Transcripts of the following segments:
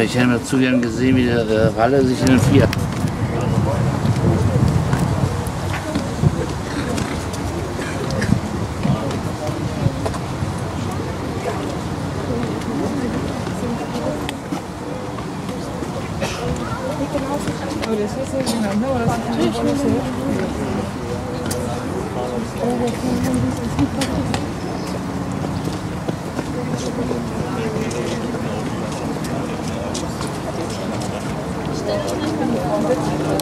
ich hätte mir zu gern gesehen, wie der Ralle sich in den Vier 本当に。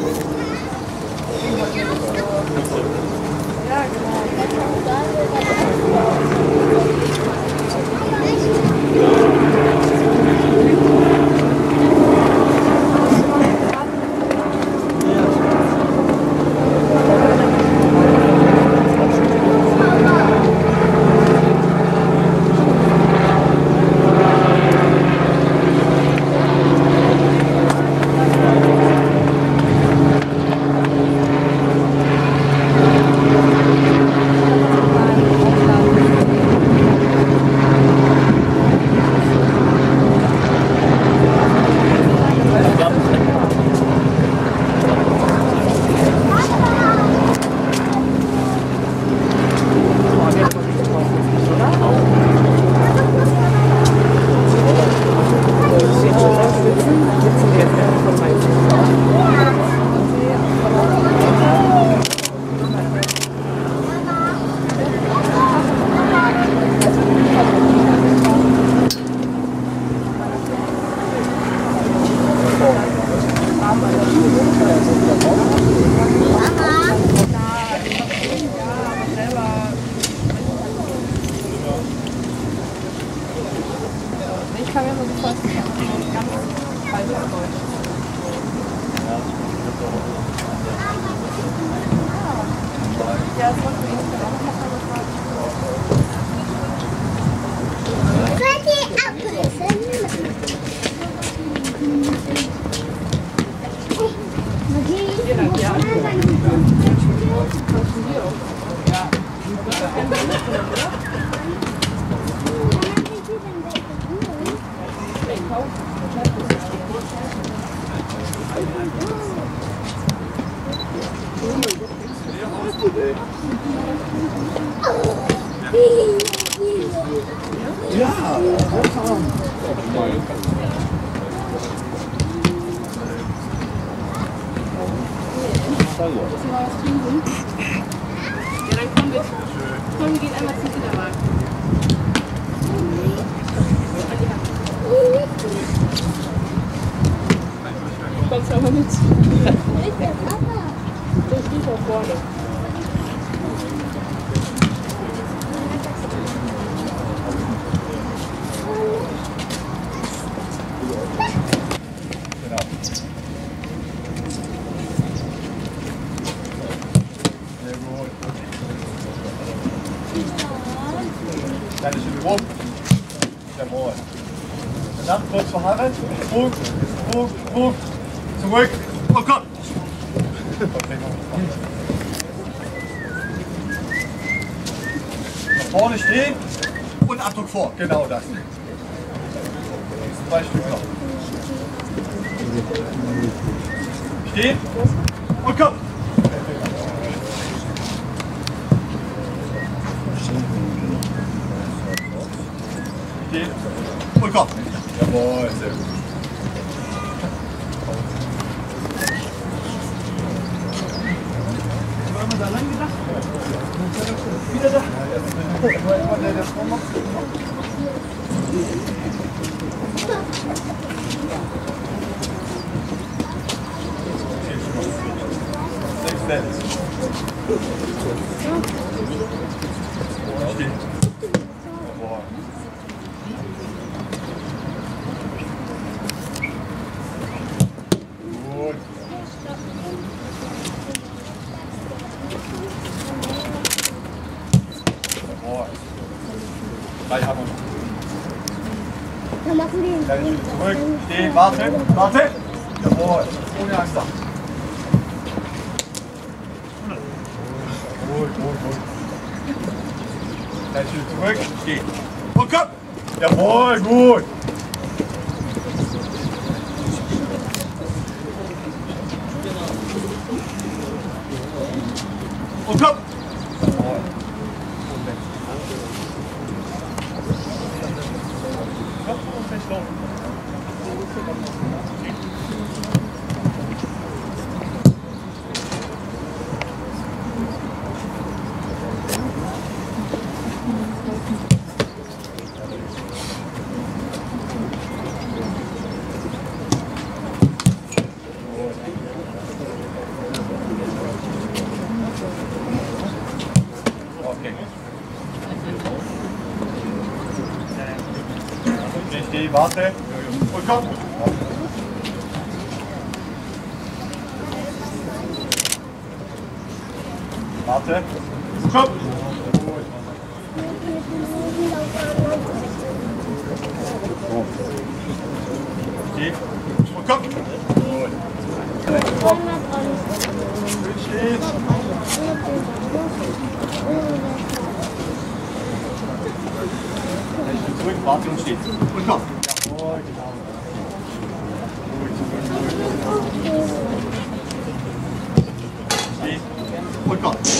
minutes. Nach vorne stehen und Abdruck vor, genau das. Zwei Stück noch. Stehen und komm. Stehen und komm. Jawohl, sehr gut. Six minutes. Zurück. Stehen, warte, warte. Jawohl, ohne Angst haben. Gut, gut, gut. Kleine Schritte zurück, stehen. Und komm! Jawohl, gut. Und komm! Jawohl. Steh. Und komm. Gut. Gut steht. Zurück, warte und steht. Und komm. Jawohl, genau. Gut, gut, gut. Steh. Und komm.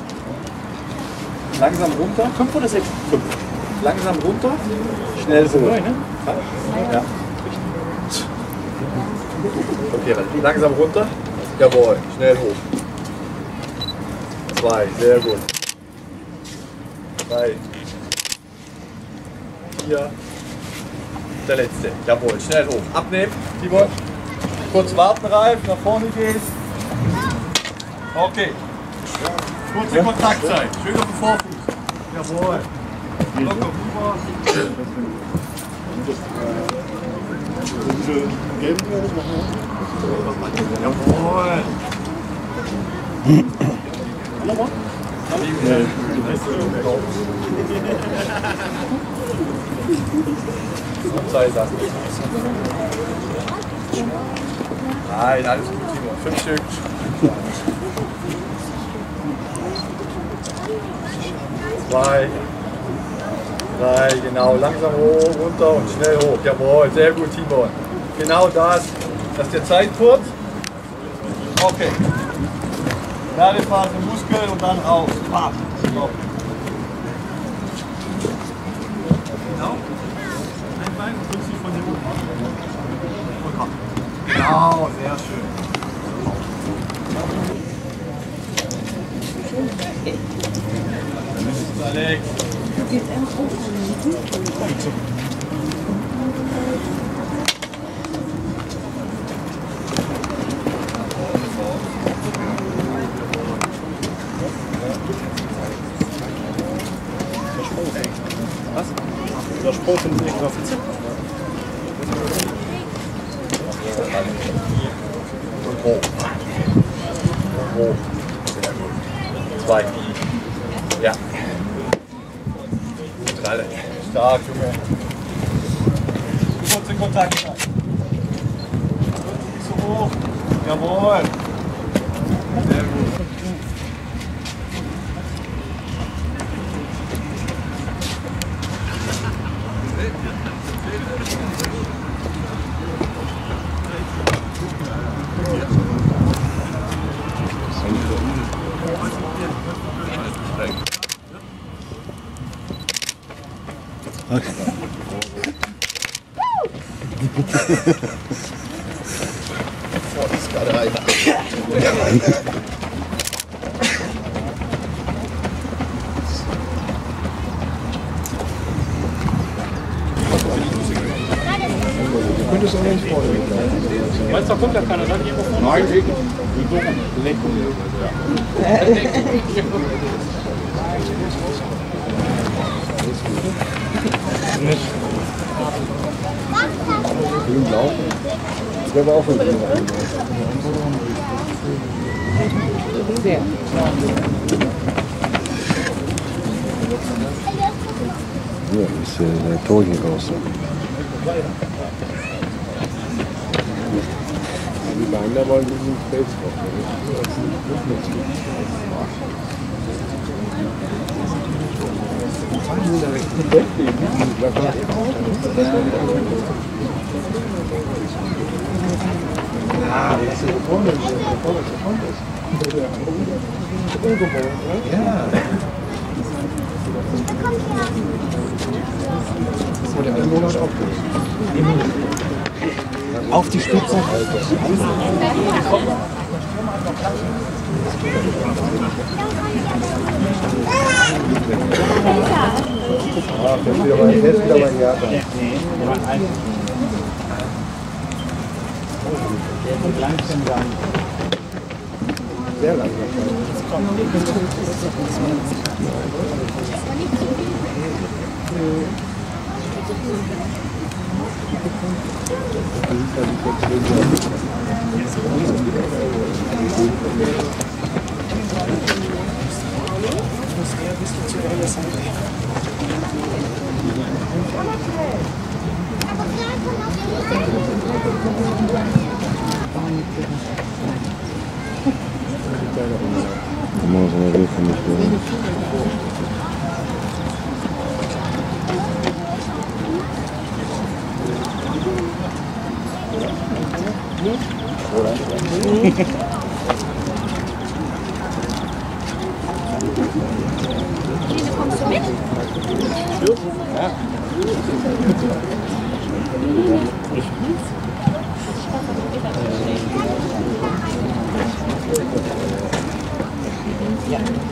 Langsam runter. Fünf oder sechs? Fünf. Langsam runter. Schnell hoch. Ne? Ja. Okay, dann langsam runter. Jawohl, schnell hoch. Zwei, sehr gut. Drei. Vier. Der letzte. Jawohl, schnell hoch. Abnehmen, Tibor. Kurz warten, Ralf, nach vorne gehst. Okay. Kurze Kontaktzeit. Schön auf den Vorfuß. Jawohl. Locker rüber. Jawohl. Sei das. Nein, alles gut, Timo. Fünf Stück. Zwei. Drei, genau. Langsam hoch, runter und schnell hoch. Jawohl, sehr gut, Timon. Genau das. Das ist der Zeit kurz. Okay. Ladefase, Muskel und dann raus. Bam. So. Genau. Ein Bein und von. Und komm. Genau, sehr schön. Alex. Der Spruch extra offiziell. Und hoch. Und hoch. Gut. Zwei. Ja. Alle. Stark, Junge. Kurze Kontakt. Nicht so hoch. Jawohl. Sehr gut. Boah, ist gerade rein. könntest auch nicht vorlegen. Weißt du, da kommt ja keiner, sag ich einfach Nein, ich. Ich Grün blau. Das wäre aber auch grün. Ja, ist äh, der Torchen raus. Die Beine da wollen diesen Fels Auf die Spitze. Langsam dann. Sehr langsam. Thank you. Ah, das ist wieder mein, das ist wieder mein Jahr. Sehr langsam.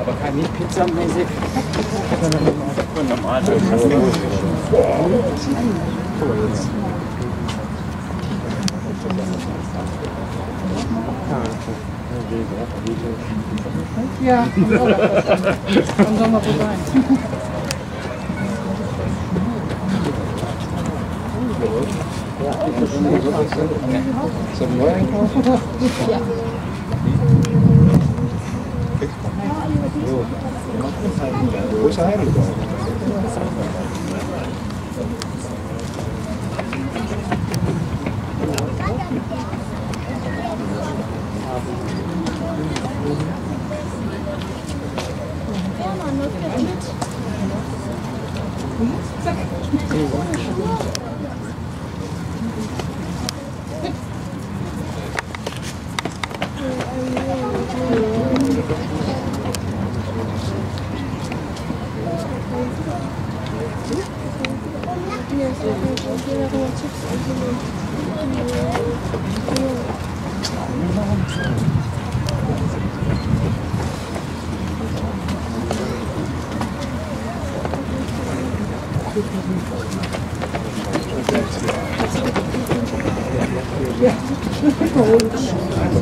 Aber kein nicht pizzamäßig. normal. Ja, komm doch mal vorbei. Zum Neueinkauf oder? Ja. Wo ist Heidelberg? Zack. 그냥 그냥 칩스 이거는 그냥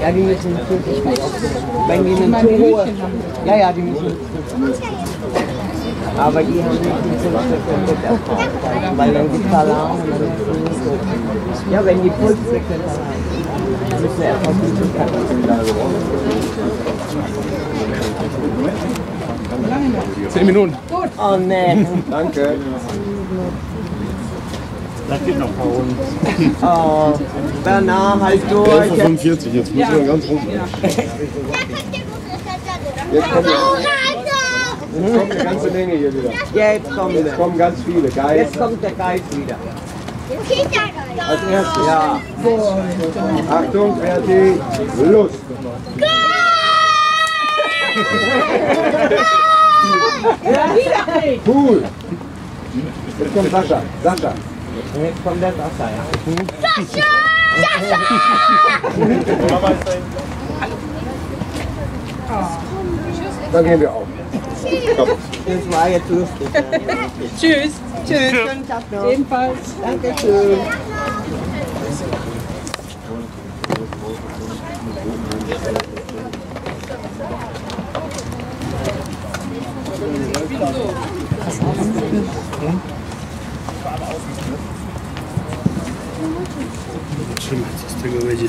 Ja, die müssen natürlich Wenn die eine zu hohe. Ja, ja, die müssen. Aber die haben nicht die Pulsdecke mit Erfahrung. Weil dann gibt es Alarm und dann ist es so. Ja, wenn die Pulsdecke da müssen wir erstmal Zehn Minuten. Oh nee. Danke. Das geht noch paar Runden. Oh, Bernard, halt durch. 45, jetzt muss man ganz rum. Jetzt kommt, jetzt kommt eine ganze Menge hier wieder. Jetzt kommt Jetzt kommen ganz viele. Geil. Jetzt kommt der Geist wieder. Als erstes. Ja. Achtung, fertig, los. Cool. Jetzt kommt Sascha. Sascha. Und jetzt kommt der Sascha, ja. Dann gehen wir auf. Das war jetzt lustig. Tschüss. Tschüss, schönen Tag noch. Ebenfalls. Dankeschön. Trzymać z tego będzie.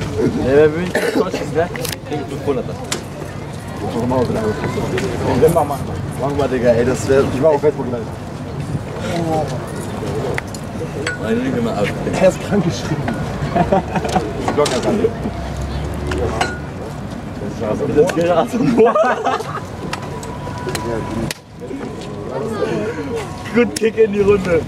Wer will nicht kosten, ne? Kriegt 500. Mach mal, Digga, ey, das wäre. Ich war auch Wettbewerb. Meine Lüge mal ab. Er ist krank geschrieben. Die Glocken ist an. Das Gras und Gut Kick in die Runde.